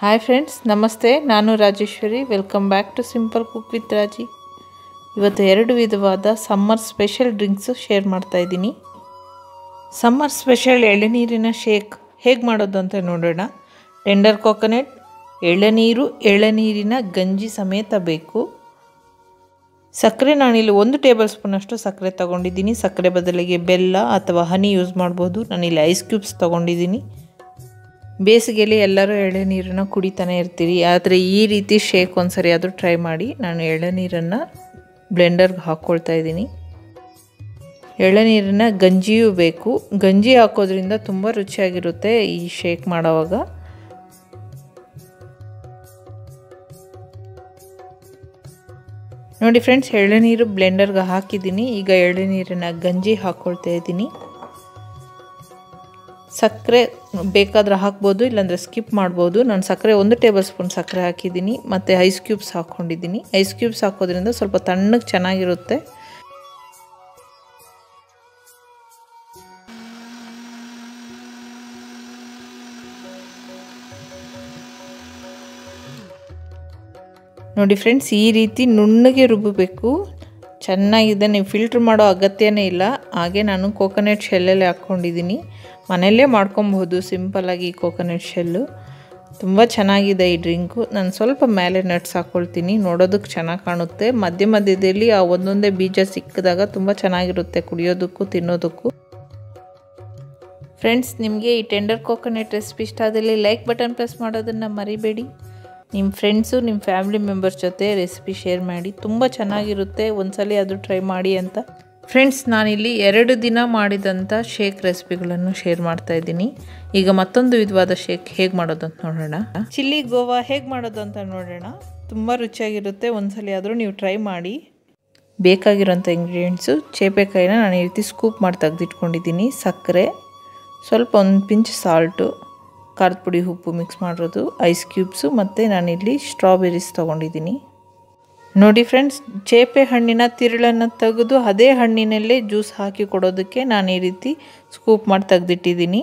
Hi friends ನಮಸ್ತೆ. ನಾನು Rajeshwari. Welcome back to simple cook with Raji ಇವತ್ತು ಎರಡು ವಿಧವಾದ ಸಮ್ಮರ್ ಸ್ಪೆಷಲ್ ಡ್ರಿಂಕ್ಸು ಶೇರ್ ಮಾಡ್ತಾ ಇದ್ದೀನಿ. ಸಮ್ಮರ್ ಸ್ಪೆಷಲ್ ಎಳನೀರಿನ ಶೇಕ್ ಹೇಗೆ ಮಾಡೋದು ಅಂತ ನೋಡೋಣ. ಟೆಂಡರ್ ಕೋಕೋನೆಟ್ ಎಳನೀರು, ಎಳನೀರಿನ ಗಂಜಿ ಸಮೇತ ಬೇಕು. ಸಕ್ಕರೆ ನಾನಿಲ್ಲಿ ಒಂದು ಟೇಬಲ್ ಸ್ಪೂನಷ್ಟು ಸಕ್ಕರೆ ತೊಗೊಂಡಿದ್ದೀನಿ. ಸಕ್ಕರೆ ಬದಲಿಗೆ ಬೆಲ್ಲ ಅಥವಾ ಹನಿ ಯೂಸ್ ಮಾಡ್ಬೋದು. ನಾನಿಲ್ಲಿ ಐಸ್ ಕ್ಯೂಬ್ಸ್ ತೊಗೊಂಡಿದ್ದೀನಿ. ಬೇಸಿಗೆಯಲ್ಲಿ ಎಲ್ಲರೂ ಎಳೆನೀರನ್ನು ಕುಡಿತಾನೆ ಇರ್ತೀರಿ. ಆದರೆ ಈ ರೀತಿ ಶೇಕ್ ಒಂದ್ಸರಿ ಆದರೂ ಟ್ರೈ ಮಾಡಿ ನಾನು ಎಳೆನೀರನ್ನು ಬ್ಲೆಂಡರ್ಗೆ ಹಾಕ್ಕೊಳ್ತಾ ಇದ್ದೀನಿ. ಎಳೆನೀರನ್ನು ಗಂಜಿಯೂ ಬೇಕು. ಗಂಜಿ ಹಾಕೋದ್ರಿಂದ ತುಂಬ ರುಚಿಯಾಗಿರುತ್ತೆ ಈ ಶೇಕ್ ಮಾಡೋವಾಗ. ನೋಡಿ ಫ್ರೆಂಡ್ಸ್ ಎಳೆನೀರು ಬ್ಲೆಂಡರ್ಗೆ ಹಾಕಿದ್ದೀನಿ. ಈಗ ಎಳೆನೀರನ್ನು ಗಂಜಿ ಹಾಕ್ಕೊಳ್ತಾ ಇದ್ದೀನಿ. ಸಕ್ಕರೆ ಬೇಕಾದ್ರೆ ಹಾಕ್ಬೋದು, ಇಲ್ಲಾಂದರೆ ಸ್ಕಿಪ್ ಮಾಡ್ಬೋದು. ನಾನು ಸಕ್ಕರೆ ಒಂದು ಟೇಬಲ್ ಸ್ಪೂನ್ ಸಕ್ಕರೆ ಹಾಕಿದ್ದೀನಿ. ಮತ್ತು ಐಸ್ ಕ್ಯೂಬ್ಸ್ ಹಾಕ್ಕೊಂಡಿದ್ದೀನಿ ಐಸ್ ಕ್ಯೂಬ್ಸ್ ಹಾಕೋದ್ರಿಂದ ಸ್ವಲ್ಪ ತಣ್ಣಗೆ ಚೆನ್ನಾಗಿರುತ್ತೆ. ನೋಡಿ ಫ್ರೆಂಡ್ಸ್ ಈ ರೀತಿ ನುಣ್ಣಗೆ ರುಬ್ಬಬೇಕು. ಚೆನ್ನಾಗಿದೆ, ನೀವು ಫಿಲ್ಟ್ರ್ ಮಾಡೋ ಅಗತ್ಯನೇ ಇಲ್ಲ. ಹಾಗೆ ನಾನು ಕೋಕೋನಟ್ ಶೆಲ್ಲಲ್ಲಿ ಹಾಕ್ಕೊಂಡಿದ್ದೀನಿ. ಮನೆಯಲ್ಲೇ ಮಾಡ್ಕೊಬಹುದು ಸಿಂಪಲ್ಲಾಗಿ ಕೋಕೋನಟ್ ಶೆಲ್ಲು ತುಂಬ ಚೆನ್ನಾಗಿದೆ ಈ ಡ್ರಿಂಕು ನಾನು ಸ್ವಲ್ಪ ಮೇಲೆ ನಟ್ಸ್ ಹಾಕ್ಕೊಳ್ತೀನಿ ನೋಡೋದಕ್ಕೆ ಚೆನ್ನಾಗಿ ಕಾಣುತ್ತೆ. ಮಧ್ಯ ಮಧ್ಯದಲ್ಲಿ ಆ ಒಂದೊಂದೇ ಬೀಜ ಸಿಕ್ಕಿದಾಗ ತುಂಬ ಚೆನ್ನಾಗಿರುತ್ತೆ ಕುಡಿಯೋದಕ್ಕೂ, ತಿನ್ನೋದಕ್ಕೂ. ಫ್ರೆಂಡ್ಸ್ ನಿಮಗೆ ಈ ಟೆಂಡರ್ ಕೋಕೋನಟ್ ರೆಸಿಪಿ ಇಷ್ಟ ಆದಲ್ಲಿ ಲೈಕ್ ಬಟನ್ ಪ್ರೆಸ್ ಮಾಡೋದನ್ನು ಮರಿಬೇಡಿ. ನಿಮ್ಮ ಫ್ರೆಂಡ್ಸು ನಿಮ್ಮ ಫ್ಯಾಮಿಲಿ ಮೆಂಬರ್ಸ್ ಜೊತೆ ರೆಸಿಪಿ ಶೇರ್ ಮಾಡಿ, ತುಂಬ ಚೆನ್ನಾಗಿರುತ್ತೆ. ಒಂದ್ಸಲಿ ಅದು ಟ್ರೈ ಮಾಡಿ ಅಂತ. ಫ್ರೆಂಡ್ಸ್ ನಾನಿಲ್ಲಿ ಎರಡು ದಿನ ಮಾಡಿದಂಥ ಶೇಕ್ ರೆಸಿಪಿಗಳನ್ನು ಶೇರ್ ಮಾಡ್ತಾ ಇದ್ದೀನಿ. ಈಗ ಮತ್ತೊಂದು ವಿಧವಾದ ಶೇಕ್ ಹೇಗೆ ಮಾಡೋದು ಅಂತ ನೋಡೋಣ. ಚಿಲ್ಲಿ ಗೋವಾ ಹೇಗೆ ಮಾಡೋದು ಅಂತ ನೋಡೋಣ. ತುಂಬ ರುಚಿಯಾಗಿರುತ್ತೆ. ಒಂದ್ಸಲಿ ಆದರೂ ನೀವು ಟ್ರೈ ಮಾಡಿ. ಬೇಕಾಗಿರೋಂಥ ಇಂಗ್ರೀಡಿಯೆಂಟ್ಸು ಚೇಪೆಕಾಯಿನ ನಾನು ಈ ರೀತಿ ಸ್ಕೂಪ್ ಮಾಡಿ ತೆಗೆದಿಟ್ಕೊಂಡಿದ್ದೀನಿ. ಸಕ್ಕರೆ, ಸ್ವಲ್ಪ ಒಂದು ಪಿಂಚ್ ಸಾಲ್ಟು ಖಾರದ ಪುಡಿ ಉಪ್ಪು ಮಿಕ್ಸ್ ಮಾಡಿರೋದು ಐಸ್ ಕ್ಯೂಬ್ಸು ಮತ್ತು ನಾನಿಲ್ಲಿ ಸ್ಟ್ರಾಬೆರೀಸ್ ತೊಗೊಂಡಿದ್ದೀನಿ. ನೋಡಿ ಫ್ರೆಂಡ್ಸ್ ಚೇಪೆ ಹಣ್ಣಿನ ತಿರುಳನ್ನು ತೆಗೆದು ಅದೇ ಹಣ್ಣಿನಲ್ಲೇ ಜ್ಯೂಸ್ ಹಾಕಿ ಕೊಡೋದಕ್ಕೆ ನಾನು ಈ ರೀತಿ ಸ್ಕೂಪ್ ಮಾಡಿ ತೆಗೆದಿಟ್ಟಿದ್ದೀನಿ.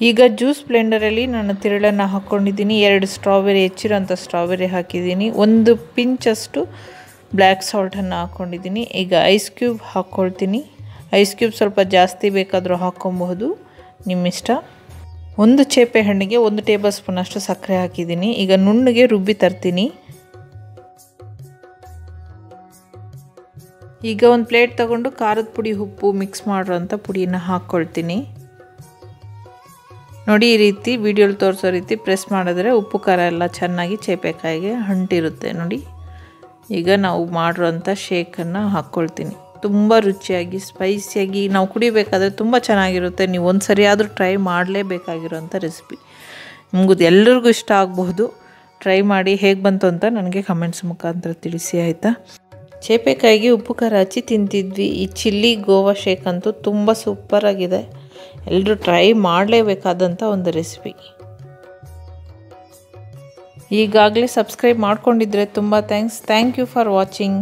ಈಗ ಜ್ಯೂಸ್ ಬ್ಲೆಂಡರಲ್ಲಿ ನಾನು ತಿರುಳನ್ನು ಹಾಕ್ಕೊಂಡಿದ್ದೀನಿ ಎರಡು ಸ್ಟ್ರಾಬೆರಿ ಹೆಚ್ಚಿರೋಂಥ ಸ್ಟ್ರಾಬೆರಿ ಹಾಕಿದ್ದೀನಿ. ಒಂದು ಪಿಂಚಷ್ಟು ಬ್ಲ್ಯಾಕ್ ಸಾಲ್ಟನ್ನು ಹಾಕ್ಕೊಂಡಿದ್ದೀನಿ ಈಗ ಐಸ್ ಕ್ಯೂಬ್ ಹಾಕ್ಕೊಳ್ತೀನಿ. ಐಸ್ ಕ್ಯೂಬ್ ಸ್ವಲ್ಪ ಜಾಸ್ತಿ ಬೇಕಾದರೂ ಹಾಕ್ಕೊಬಹುದು. ನಿಮ್ಮಿಷ್ಟ? ಒಂದು ಚೇಪೆ ಹಣ್ಣಿಗೆ ಒಂದು ಟೇಬಲ್ ಸ್ಪೂನಷ್ಟು ಸಕ್ಕರೆ ಹಾಕಿದ್ದೀನಿ. ಈಗ ನುಣ್ಣಗೆ ರುಬ್ಬಿ ತರ್ತೀನಿ. ಈಗ ಒಂದು ಪ್ಲೇಟ್ ತಗೊಂಡು ಖಾರದ ಪುಡಿ ಉಪ್ಪು ಮಿಕ್ಸ್ ಮಾಡಿರೋಂಥ ಪುಡಿನ ಹಾಕ್ಕೊಳ್ತೀನಿ ನೋಡಿ ಈ ರೀತಿ ವಿಡಿಯೋಲಿ ತೋರಿಸೋ ರೀತಿ ಪ್ರೆಸ್ ಮಾಡಿದ್ರೆ ಉಪ್ಪು ಖಾರ ಎಲ್ಲ ಚೆನ್ನಾಗಿ ಚೇಪೆಕಾಯಿಗೆ ಹಂಟಿರುತ್ತೆ ನೋಡಿ. ಈಗ ನಾವು ಮಾಡಿರೋಂಥ ಶೇಕನ್ನು ಹಾಕ್ಕೊಳ್ತೀನಿ ತುಂಬ ರುಚಿಯಾಗಿ ಸ್ಪೈಸಿಯಾಗಿ ನಾವು ಕುಡಿಬೇಕಾದ್ರೆ ತುಂಬ ಚೆನ್ನಾಗಿರುತ್ತೆ. ನೀವು ಒಂದು ಸರಿ ಟ್ರೈ ಮಾಡಲೇಬೇಕಾಗಿರೋಂಥ ರೆಸಿಪಿ ನಿಮಗೂ ಎಲ್ಲರಿಗೂ ಇಷ್ಟ ಆಗಬಹುದು ಟ್ರೈ ಮಾಡಿ ಹೇಗೆ ಬಂತು ಅಂತ ನನಗೆ ಕಮೆಂಟ್ಸ್ ಮುಖಾಂತರ ತಿಳಿಸಿ, ಆಯಿತಾ? ಚೇಪೆಕಾಯಿಗೆ ಉಪ್ಪು, ಖಾರ ಹಚ್ಚಿ ತಿಂತಿದ್ವಿ. ಈ ಚಿಲ್ಲಿ ಗೋವಾ ಶೇಕ್ ಅಂತೂ ತುಂಬ ಸೂಪರಾಗಿದೆ ಎಲ್ಲರೂ ಟ್ರೈ ಮಾಡಲೇಬೇಕಾದಂಥ ಒಂದು ರೆಸಿಪಿ ಈಗಾಗಲೇ ಸಬ್ಸ್ಕ್ರೈಬ್ ಮಾಡ್ಕೊಂಡಿದ್ರೆ ತುಂಬ thanks thank you for watching